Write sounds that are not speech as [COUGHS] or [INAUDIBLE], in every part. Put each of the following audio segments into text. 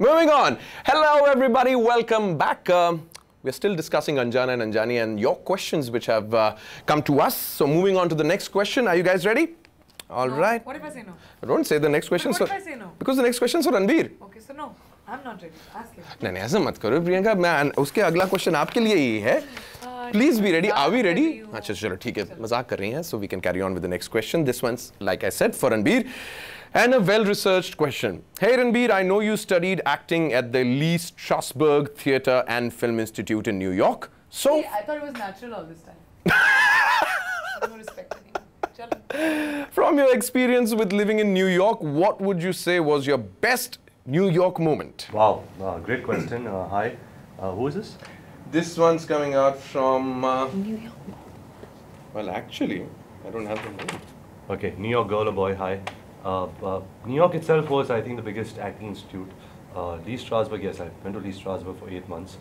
Moving on. Hello, everybody. Welcome back. Uh, um, we're still discussing Anjaana and Anjaani and your questions which have uh, come to us. So moving on to the next question. Are you guys ready? All no. right. What if I say no? Don't say the next question. But what so, if I say no? Because the next question is for Ranbir. Okay, so no. I'm not ready. Ask him. नहीं नहीं ऐसा मत करो Priyanka. मैं उसके अगला question आपके लिए ही uh, Please be ready. Are we ready? Ready अच्छा चलो ठीक है मजाक कर रही हैं so we can carry on with the next question this ones like and a well researched question. Hey Ranbir, I know you studied acting at the Lee Strasberg Theatre and Film Institute in New York. So, I thought it was natural all this time. [LAUGHS] no respect anymore. From your experience with living in New York, what would you say was your best New York moment? Wow, uh, great question. Uh, hi, uh, who is this? This one's coming out from. New York. Well, actually, I don't have the name. Okay, New York girl or boy, hi. Uh, uh, New York itself was, I think, the biggest acting institute. Uh, Lee Strasberg, yes, I went to Lee Strasberg for eight months.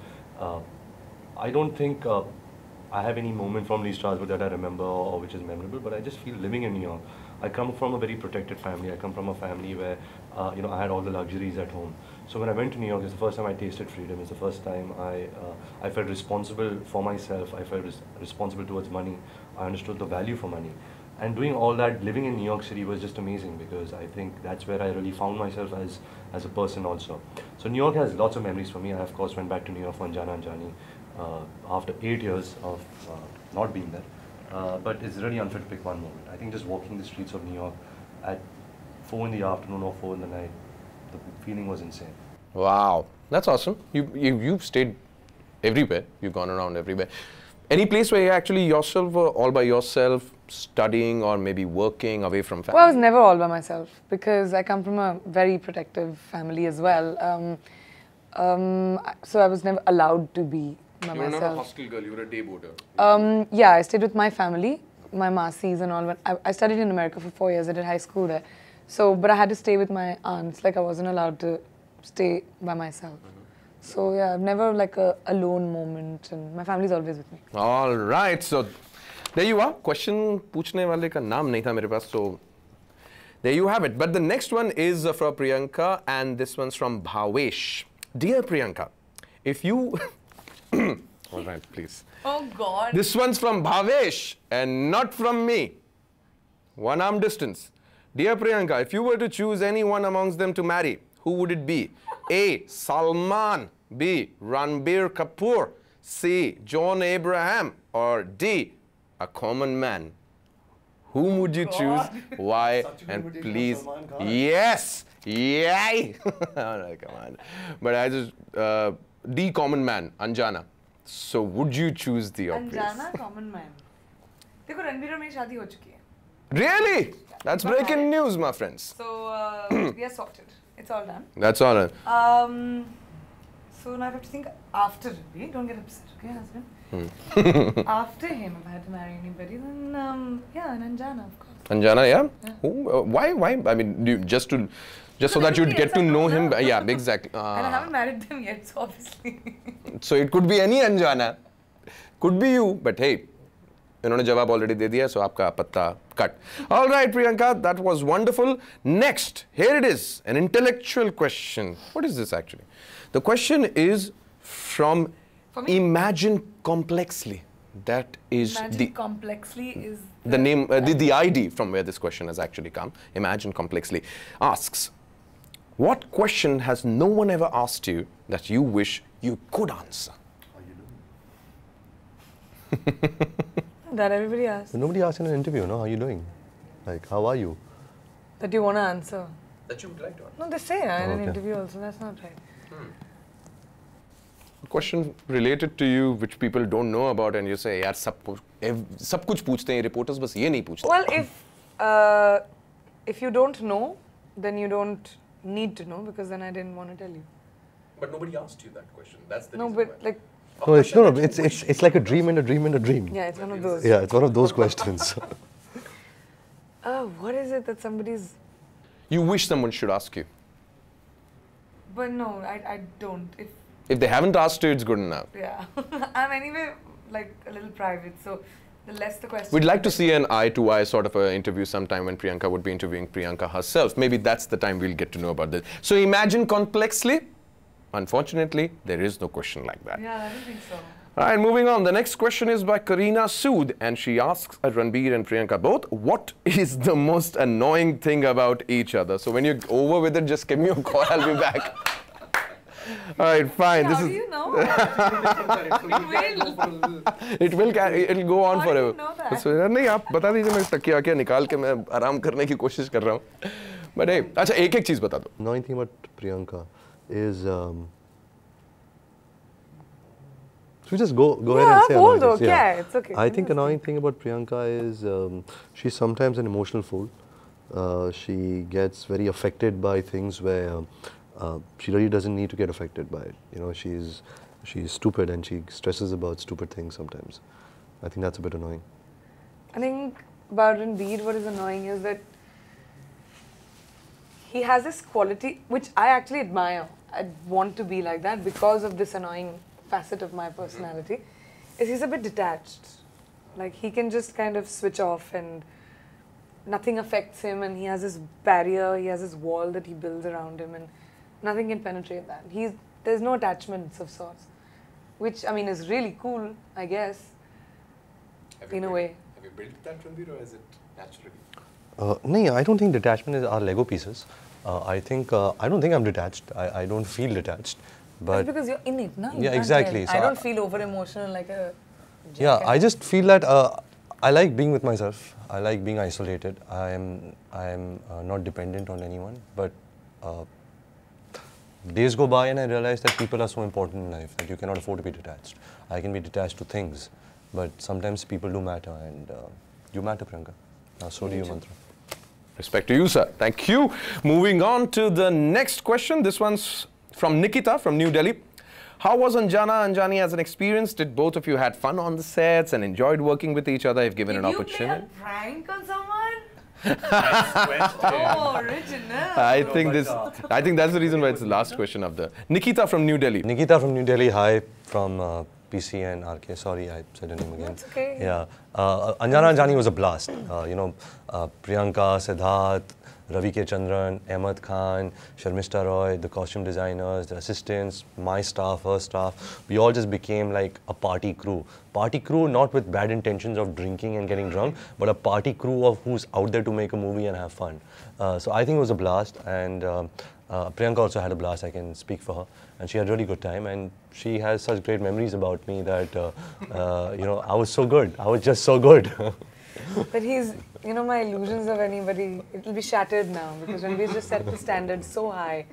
I don't think I have any moment from Lee Strasberg that I remember or, or which is memorable, but I just feel living in New York. I come from a very protected family. I come from a family where, uh, you know, I had all the luxuries at home. So when I went to New York, it's the first time I tasted freedom. It's the first time I, uh, I felt responsible for myself. I felt res- responsible towards money. I understood the value for money. And doing all that, living in New York City was just amazing because I think that's where I really found myself as, as a person also. So New York has lots of memories for me. I of course went back to New York for Anjaana Anjaani uh, after eight years of uh, not being there. Uh, but it's really unfair to pick one moment. I think just walking the streets of New York at four in the afternoon or four in the night, the feeling was insane. Wow, that's awesome. You, you you've stayed everywhere. You've gone around everywhere. Any place where you actually yourself were all by yourself, studying or maybe working away from family? Well, I was never all by myself because I come from a very protective family as well. Um, um, so I was never allowed to be by you were not a myself. hostel girl. You were a day boarder. Um, yeah, I stayed with my family, my Masis and all. But I, I studied in America for four years. I did high school there. So, but I had to stay with my aunts. Like I wasn't allowed to stay by myself. So yeah, I've never like a alone moment, and my family's always with me. All right, so there you are. Question पूछने वाले का नाम नहीं था मेरे पास, so there you have it. But the next one is uh, from Priyanka, and this one's from Bhavesh. Dear Priyanka, if you [COUGHS] all right, please. Oh God. This one's from Bhavesh and not from me. One arm distance. Dear Priyanka, if you were to choose anyone amongst them to marry, who would it be? A. Salman. B. Ranbir Kapoor. C. John Abraham. Or D. A common man. Whom would you choose? [LAUGHS] Why? And please. Yes. Yay. [LAUGHS] All right, come on. But I just uh, D. Common man. Anjana. So would you choose the obvious? अनजाना common man देखो रणबीर और मेरी शादी हो चुकी है Really? That's But breaking I- news, my friends. so uh, [CLEARS THROAT] we are sorted it's all done That's all. right. um, so now I have to think after रणbir don't get upset okay husband [LAUGHS] after him if I had to marry anybody then um, yeah and Anjana of course Anjana, yeah? Who, uh, why? Why? I mean, do you, just to, just so that you'd get to know him. Yeah, exactly. [LAUGHS] and I Uh, haven't married them yet so obviously so it could be any Anjana, could be you, but hey, इन्होंने जवाब already दे दिया so आपका पत्ता cut all right Priyanka that was wonderful next here it is an intellectual question what is this actually the question is from For me? Imagine complexly that is Imagine the complexly is the name, uh, the, the ID from where this question has actually come, Imagine Complexly, asks, What question has no one ever asked you that you wish you could answer? [LAUGHS] That everybody asks. Nobody asks in an interview, no? How are you doing? Like, how are you? That you want to answer. That you would like to answer. No, they say in okay. an interview also. That's not right. Hmm. A question related to you which people don't know about and you say, yaar, sab, sab kuch poochte hain, reporters bas ye nahi poochte. Well, if, uh, if you don't know, then you don't need to know because then I didn't want to tell you. But nobody asked you that question. That's the No, but why. like no, it's, no, no, it's, it's, it's like a dream and a dream and a dream. yeah, it's one of those. Yeah, it's one of those questions. [LAUGHS] Oh, what is it that somebody's? You wish someone should ask you. But no, I, I don't. If If they haven't asked you, it's good enough. yeah, [LAUGHS] I'm anyway like a little private, so the less the question. We'd like to see an eye to eye sort of an interview sometime when Priyanka would be interviewing Priyanka herself. Maybe that's the time we'll get to know about this. So imagine complexly. Unfortunately, there is no question like that. Yeah, I don't think so. All right, moving on. The next question is by Karina Sood, and she asks uh, Ranbir and Priyanka both, what is the most annoying thing about each other? So when you're over with it, just give me a call. I'll be back. [LAUGHS] All right, fine. How this do is. you know? [LAUGHS] It will carry. It will go on How do you forever. know that? So, नहीं आप बता दीजिए मैं तकिया क्या निकाल के मैं आराम करने की कोशिश कर रहा हूँ. But hey, अच्छा एक एक चीज बता दो. Annoying thing about Priyanka is um, should we just go go yeah, ahead and say bold, annoying okay. Yeah. yeah. it's okay. I think annoying thing about Priyanka is um, she's sometimes an emotional fool. Uh, she gets very affected by things where uh, she really doesn't need to get affected by it. You know, she's she's stupid and she stresses about stupid things sometimes. I think that's a bit annoying. I think about indeed, what is annoying is that he has this quality which I actually admire. I want to be like that because of this annoying facet of my personality. Is he's a bit detached. Like he can just kind of switch off and nothing affects him and he has this barrier, he has this wall that he builds around him and nothing can penetrate that. He's there's no attachments of sorts. Which I mean is really cool, I guess. In a way. Have you built that Ranbir or is it naturally? Uh, no, I don't think detachment is our Lego pieces. Uh, I think uh, I don't think I'm detached. I, I don't feel detached. But That's because you're in it, no? You Yeah, exactly. So I don't I- feel over emotional like a. Yeah. I just feel that uh, I like being with myself. I like being isolated. I am I am uh, not dependent on anyone. But uh, days go by and I realize that people are so important in life that you cannot afford to be detached. I can be detached to things, but sometimes people do matter, and uh, you matter, Priyanka. So do you, Mantra. Respect to you, sir. Thank you. Moving on to the next question. This one's from Nikita from New Delhi. How was Anjaana Anjaani as an experience? Did both of you had fun on the sets and enjoyed working with each other if given an opportunity? Play a prank on someone? oh, original. I think this. I think that's the reason why it's the last question of the Nikita from New Delhi. Nikita from New Delhi, hi from uh, PC and RK. Sorry, I said her name again. That's okay. Yeah. Uh, Anjaana Anjaani was a blast. Uh, you know, uh, Priyanka, Siddharth, Ravi K. Chandran, Ahmed Khan, Sharmishta Roy, the costume designers, the assistants, my staff, her staff. We all just became like a party crew. Party crew, not with bad intentions of drinking and getting drunk, but a party crew of who's out there to make a movie and have fun. Uh, so I think it was a blast. And um, uh, Priyanka also had a blast. I can speak for her, and she had a really good time. And she has such great memories about me that uh, uh, you know I was so good. I was just so good. [LAUGHS] But he's, you know, my illusions of anybody, it will be shattered now because when we just set the standard so high.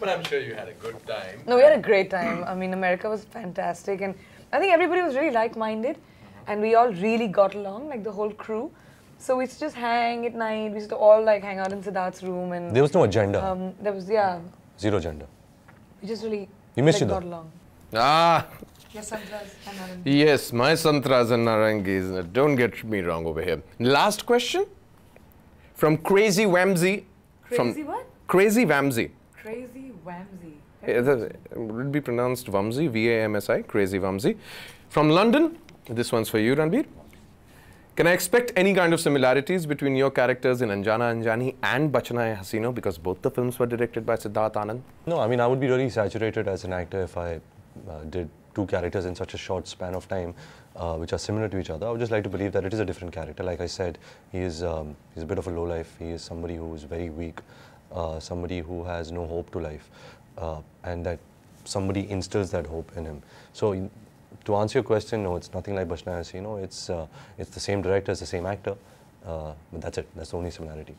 But I'm sure you had a good time. No, we had a great time. I mean, America was fantastic, and I think everybody was really like-minded, and we all really got along, like the whole crew. So we used to just hang at night. We used to all like hang out in Siddharth's room, and there was no agenda, um, there was yeah, zero agenda. We just really We missed like, you got though. along. Ah, Yes, Sandras and Arun. yes, my santras and narangis. Don't get me wrong over here. Last question from Crazy Wamsy. from Crazy what? Crazy Wamsy. Crazy Whamsy. The- Would be pronounced Vamsi? V A M S I, Crazy Vamsi. From London, this one's for you, Ranbir. Can I expect any kind of similarities between your characters in Anjaana Anjaani and Bachna Ae Haseeno because both the films were directed by Siddharth Anand? No, I mean I would be really saturated as an actor if I uh, did two characters in such a short span of time, uh, which are similar to each other. I would just like to believe that it is a different character. Like I said, he is um, he's a bit of a low life. He is somebody who is very weak, uh, somebody who has no hope to life, uh, and that somebody instills that hope in him. So. In- to answer your question, no, it's nothing like Bashna Hasino. It's uh, it's the same director, it's the same actor, uh, but that's it. That's the only similarity.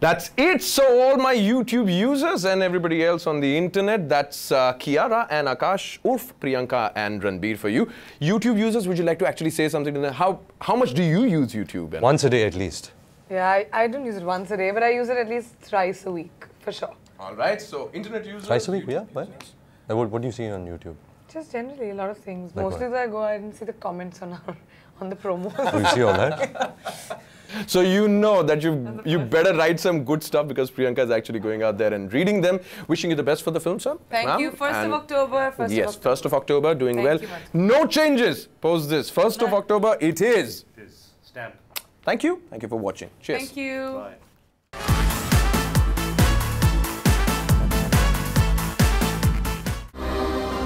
That's it. So, all my YouTube users and everybody else on the internet, that's uh, Kiara and Akash, Urf, Priyanka, and Ranbir for you. YouTube users, would you like to actually say something to them? How, how much do you use YouTube? And Once a day at least. Yeah, I, I don't use it once a day, but I use it at least thrice a week for sure. All right. So, internet users. Twice a week, YouTube yeah. Why? users. What, what do you see on YouTube? Just generally a lot of things. Like Mostly what? I go ahead and see the comments on our on the promos. Oh, you see all that? [LAUGHS] So you know that you you better write some good stuff because Priyanka is actually going out there and reading them. Wishing you the best for the film, sir. Thank ma'am. you. First And of October. First yes, of October. first of October, doing Thank well. you, no changes. Post this. First of October, it is. It is stamped. Thank you. Thank you for watching. Cheers. Thank you. Bye.